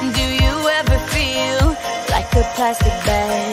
Do you ever feel like a plastic bag?